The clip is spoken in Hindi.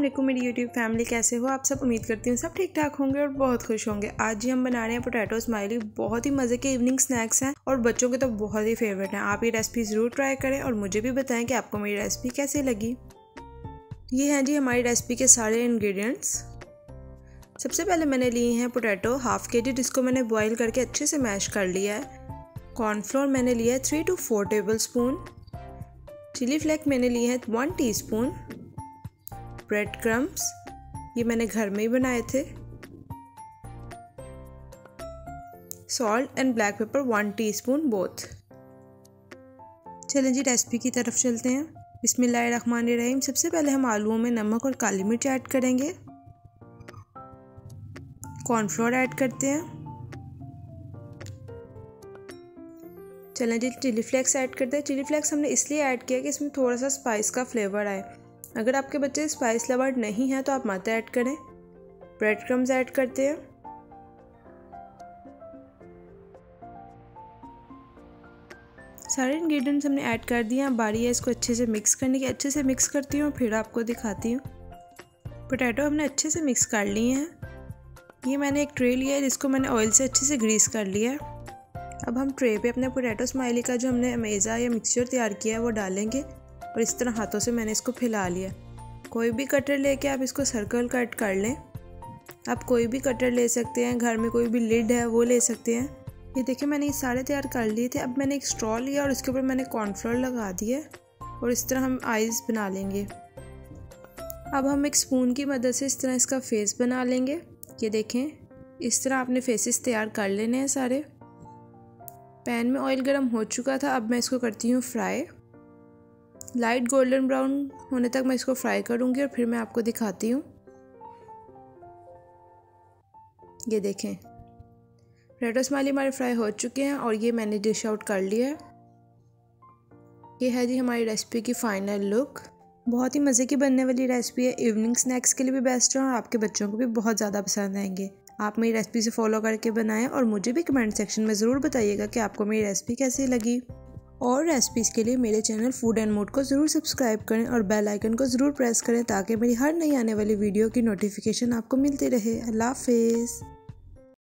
वालेकुम, मेरी यूट्यूब फैमिली कैसे हो? आप सब उम्मीद करती हूँ सब ठीक ठाक होंगे और बहुत खुश होंगे। आज ही हम बना रहे हैं पोटैटो स्माइली बहुत ही मज़े के इवनिंग स्नैक्स हैं और बच्चों के तो बहुत ही फेवरेट हैं। आप ये रेसिपी ज़रूर ट्राई करें और मुझे भी बताएँ कि आपको मेरी रेसिपी कैसे लगी। ये हैं जी हमारी रेसिपी के सारे इन्ग्रीडियंट्स सबसे पहले मैंने लिए हैं पोटैटो हाफ़ के जी, जिसको मैंने बॉयल करके अच्छे से मैश कर लिया है। कॉर्नफ्लोर मैंने लिया है three two four tablespoon chilli flake मैंने लिए हैं one teaspoon bread crumbs ये मैंने घर में ही बनाए थे। Salt and black pepper one teaspoon both चलें जी रेसिपी की तरफ़ चलते हैं। रहीम सबसे पहले हम आलूओं में नमक और काली मिर्च ऐड करेंगे। कॉर्नफ्लोर ऐड करते हैं। चलें जी चिली फ्लेक्स ऐड करते हैं। चिली फ्लेक्स हमने इसलिए ऐड किया कि इसमें थोड़ा सा स्पाइस का फ्लेवर आए। अगर आपके बच्चे स्पाइस लवर नहीं हैं तो आप मत ऐड करें। ब्रेड क्रम्स ऐड करते हैं। सारे इंग्रेडिएंट्स हमने ऐड कर दिए हैं। बारी है इसको अच्छे से मिक्स करने की। अच्छे से मिक्स करती हूँ, फिर आपको दिखाती हूँ। पोटैटो हमने अच्छे से मिक्स कर लिए हैं। ये मैंने एक ट्रे लिया है, जिसको मैंने ऑयल से अच्छे से ग्रीस कर लिया है। अब हम ट्रे पे अपने पोटैटो स्माइली का जो हमने अमेज़ा या मिक्सचर तैयार किया है, वो डालेंगे और इस तरह हाथों से मैंने इसको फैला लिया कोई भी कटर लेके आप इसको सर्कल कट कर लें। आप कोई भी कटर ले सकते हैं, घर में कोई भी लिड है, वो ले सकते हैं। ये देखिए, मैंने ये सारे तैयार कर लिए थे। अब मैंने एक स्ट्रॉ लिया और उसके ऊपर मैंने कॉर्नफ्लोर लगा दिया और इस तरह हम आइज़ बना लेंगे। अब हम एक स्पून की मदद से इस तरह इसका फेस बना लेंगे। ये देखें, इस तरह आपने फेसेस तैयार कर लेने हैं सारे। पैन में ऑयल गर्म हो चुका था, अब मैं इसको करती हूँ फ्राई लाइट गोल्डन ब्राउन होने तक मैं इसको फ्राई करूँगी और फिर मैं आपको दिखाती हूँ। ये देखें रेडो स्माइली हमारे फ्राई हो चुके हैं और ये मैंने डिश आउट कर लिया है। ये है जी हमारी रेसिपी की फाइनल लुक बहुत ही मज़े की बनने वाली रेसिपी है। इवनिंग स्नैक्स के लिए भी बेस्ट है और आपके बच्चों को भी बहुत ज़्यादा पसंद आएँगे। आप मेरी रेसिपी से फॉलो करके बनाएँ और मुझे भी कमेंट सेक्शन में ज़रूर बताइएगा कि आपको मेरी रेसिपी कैसी लगी। और रेसिपीज़ के लिए मेरे चैनल फ़ूड एंड मूड को ज़रूर सब्सक्राइब करें और बेल आइकन को ज़रूर प्रेस करें ताकि मेरी हर नई आने वाली वीडियो की नोटिफिकेशन आपको मिलती रहे। अल्लाह हाफिज़।